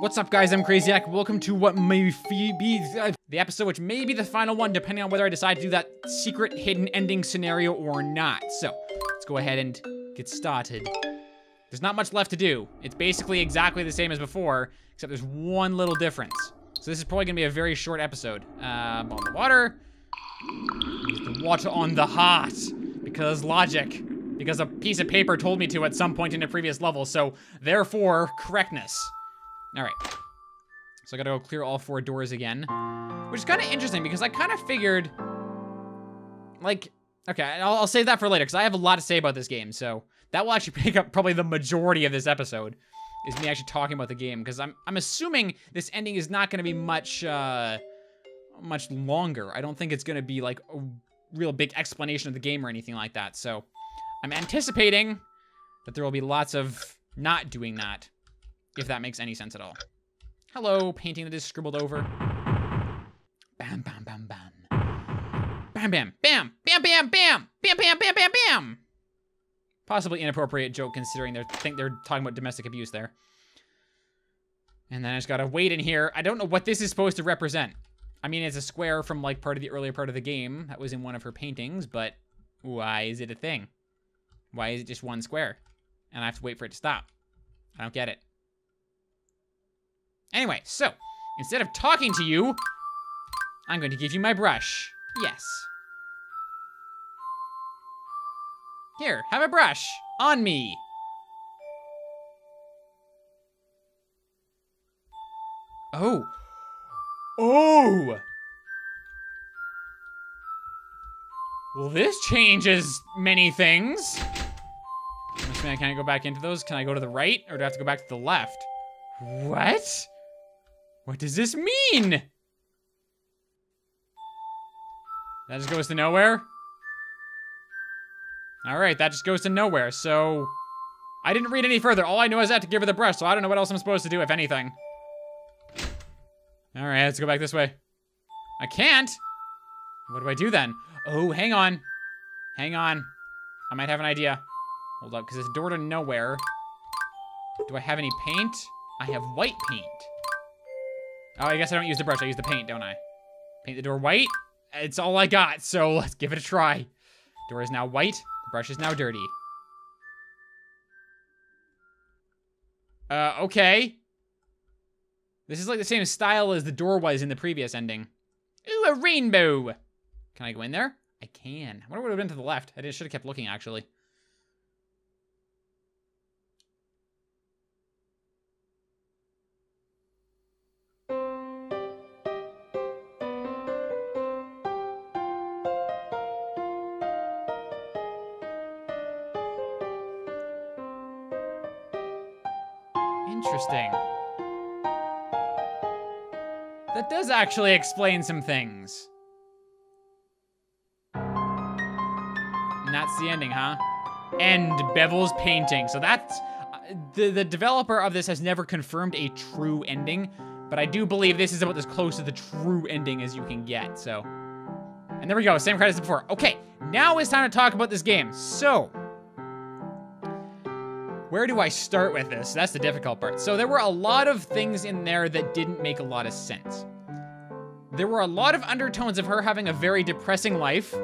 What's up, guys? I'm Craziac. Welcome to what may be the episode, which may be the final one, depending on whether I decide to do that secret hidden ending scenario or not. So, let's go ahead and get started. There's not much left to do. It's basically exactly the same as before, except there's one little difference. So this is probably gonna be a very short episode. Um, on the water. The water on the heart. Because logic. Because a piece of paper told me to at some point in a previous level, so therefore, correctness. All right. So I gotta go clear all four doors again. Which is kind of interesting because I kind of figured, like, okay, I'll, I'll save that for later because I have a lot to say about this game. So that will actually pick up probably the majority of this episode is me actually talking about the game because I'm I'm assuming this ending is not going to be much uh, much longer. I don't think it's going to be like a real big explanation of the game or anything like that. So I'm anticipating that there will be lots of not doing that if that makes any sense at all. Hello, painting that is scribbled over. Bam, bam, bam, bam. Bam, bam, bam, bam, bam, bam, bam, bam, bam, bam, bam. Possibly inappropriate joke considering they think they're talking about domestic abuse there. And then I just gotta wait in here. I don't know what this is supposed to represent. I mean, it's a square from like part of the earlier part of the game that was in one of her paintings, but why is it a thing? Why is it just one square? And I have to wait for it to stop. I don't get it. Anyway, so, instead of talking to you, I'm going to give you my brush. Yes. Here, have a brush. On me. Oh. Oh! Well, this changes many things. I Can I go back into those. Can I go to the right, or do I have to go back to the left? What? What does this mean? That just goes to nowhere? Alright, that just goes to nowhere, so... I didn't read any further. All I know is I have to give her the brush, so I don't know what else I'm supposed to do, if anything. Alright, let's go back this way. I can't? What do I do then? Oh, hang on. Hang on. I might have an idea. Hold up, because it's door to nowhere. Do I have any paint? I have white paint. Oh, I guess I don't use the brush. I use the paint, don't I? Paint the door white. It's all I got, so let's give it a try. Door is now white. The brush is now dirty. Uh, okay. This is like the same style as the door was in the previous ending. Ooh, a rainbow. Can I go in there? I can. I wonder what would have been to the left. I should have kept looking, actually. Interesting. That does actually explain some things. And that's the ending, huh? End Bevel's painting. So that's... The, the developer of this has never confirmed a true ending, but I do believe this is about as close to the true ending as you can get, so... And there we go, same credits as before. Okay, now it's time to talk about this game. So, where do I start with this? That's the difficult part. So there were a lot of things in there that didn't make a lot of sense. There were a lot of undertones of her having a very depressing life,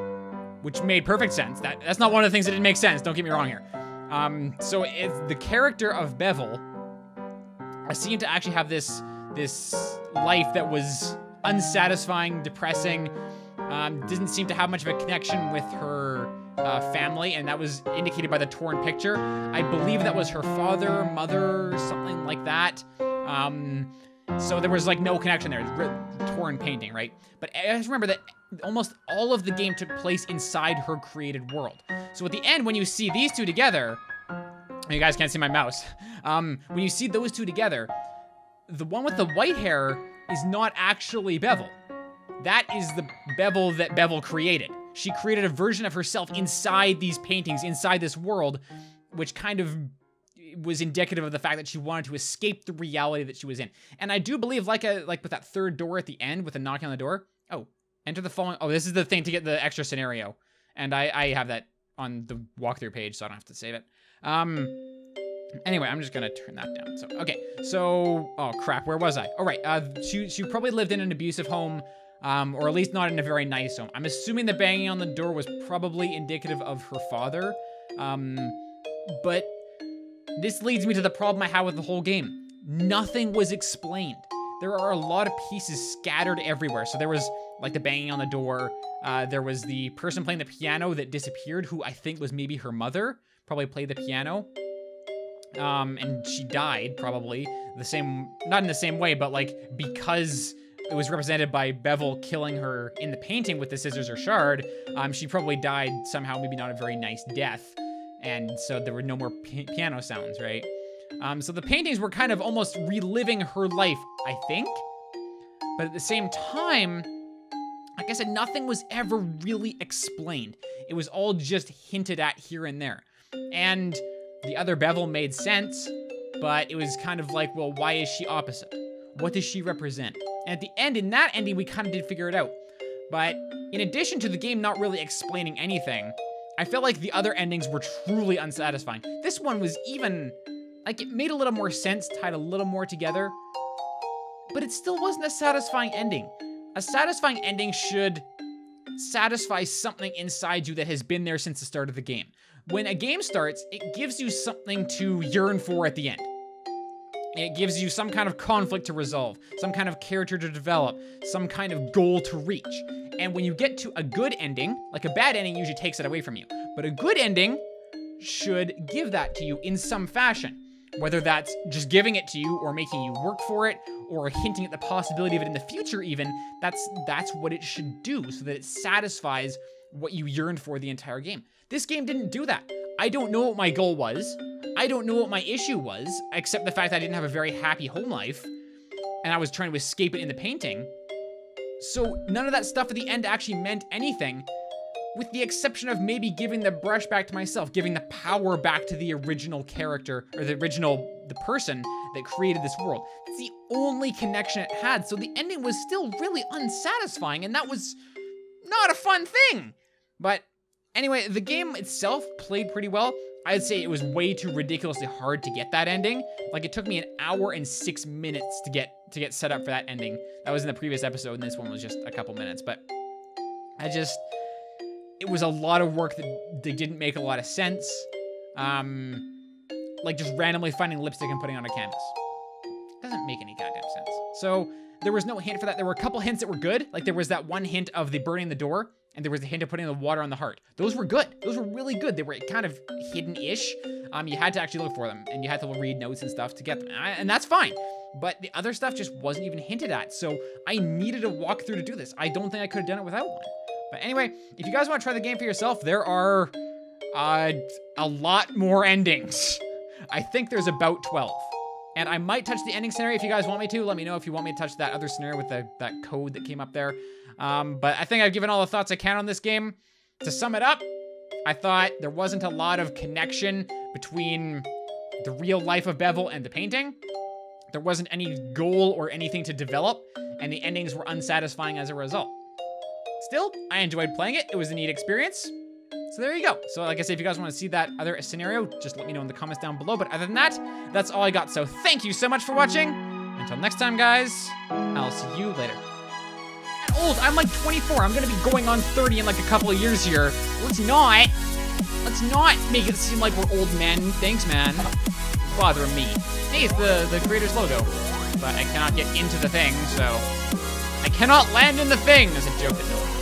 which made perfect sense. That That's not one of the things that didn't make sense, don't get me wrong here. Um, so the character of Bevel seemed to actually have this, this life that was unsatisfying, depressing, um, didn't seem to have much of a connection with her uh, family, and that was indicated by the torn picture. I believe that was her father, mother, something like that. Um, so there was like no connection there, torn painting, right? But I just remember that almost all of the game took place inside her created world. So at the end, when you see these two together, you guys can't see my mouse. Um, when you see those two together, the one with the white hair is not actually Bevel. That is the Bevel that Bevel created. She created a version of herself inside these paintings, inside this world, which kind of was indicative of the fact that she wanted to escape the reality that she was in. And I do believe, like a like with that third door at the end, with a knocking on the door. Oh, enter the following. Oh, this is the thing to get the extra scenario, and I I have that on the walkthrough page, so I don't have to save it. Um, Anyway, I'm just gonna turn that down. So, okay. So, oh crap, where was I? All right, uh, she, she probably lived in an abusive home, um, or at least not in a very nice home. I'm assuming the banging on the door was probably indicative of her father. Um, but this leads me to the problem I have with the whole game. Nothing was explained. There are a lot of pieces scattered everywhere. So there was like the banging on the door. Uh, there was the person playing the piano that disappeared, who I think was maybe her mother, probably played the piano. Um, and she died probably the same, not in the same way, but like because it was represented by Bevel killing her in the painting with the scissors or shard, um, she probably died somehow, maybe not a very nice death. And so there were no more piano sounds, right? Um, so the paintings were kind of almost reliving her life, I think. But at the same time, like I said, nothing was ever really explained. It was all just hinted at here and there. And the other Bevel made sense, but it was kind of like, well, why is she opposite? What does she represent? And at the end, in that ending, we kind of did figure it out. But in addition to the game not really explaining anything, I felt like the other endings were truly unsatisfying. This one was even, like, it made a little more sense, tied a little more together, but it still wasn't a satisfying ending. A satisfying ending should satisfy something inside you that has been there since the start of the game. When a game starts, it gives you something to yearn for at the end. It gives you some kind of conflict to resolve, some kind of character to develop, some kind of goal to reach. And when you get to a good ending, like a bad ending usually takes it away from you, but a good ending should give that to you in some fashion. Whether that's just giving it to you or making you work for it or hinting at the possibility of it in the future even, that's that's what it should do so that it satisfies what you yearned for the entire game. This game didn't do that. I don't know what my goal was. I don't know what my issue was, except the fact that I didn't have a very happy home life, and I was trying to escape it in the painting. So none of that stuff at the end actually meant anything, with the exception of maybe giving the brush back to myself, giving the power back to the original character, or the original, the person that created this world. It's the only connection it had, so the ending was still really unsatisfying, and that was not a fun thing. But anyway, the game itself played pretty well. I'd say it was way too ridiculously hard to get that ending. Like it took me an hour and six minutes to get to get set up for that ending. That was in the previous episode, and this one was just a couple minutes. But I just, it was a lot of work that they didn't make a lot of sense. Um, like just randomly finding lipstick and putting on a canvas. Doesn't make any goddamn sense. So there was no hint for that. There were a couple hints that were good. Like there was that one hint of the burning the door and there was a hint of putting the water on the heart. Those were good. Those were really good. They were kind of hidden-ish. Um, you had to actually look for them, and you had to read notes and stuff to get them, and that's fine. But the other stuff just wasn't even hinted at, so I needed a walkthrough to do this. I don't think I could have done it without one. But anyway, if you guys want to try the game for yourself, there are uh, a lot more endings. I think there's about 12. And I might touch the ending scenario if you guys want me to. Let me know if you want me to touch that other scenario with the, that code that came up there. Um, but I think I've given all the thoughts I can on this game. To sum it up, I thought there wasn't a lot of connection between the real life of Bevel and the painting. There wasn't any goal or anything to develop, and the endings were unsatisfying as a result. Still, I enjoyed playing it. It was a neat experience. So there you go. So like I said, if you guys want to see that other scenario, just let me know in the comments down below. But other than that, that's all I got. So thank you so much for watching. Until next time, guys, I'll see you later. Old, I'm like 24. I'm gonna be going on 30 in like a couple of years here. Let's not. Let's not make it seem like we're old men. Thanks, man. Bother me. Hey, it's the, the creator's logo. But I cannot get into the thing, so... I cannot land in the thing! There's a joke that no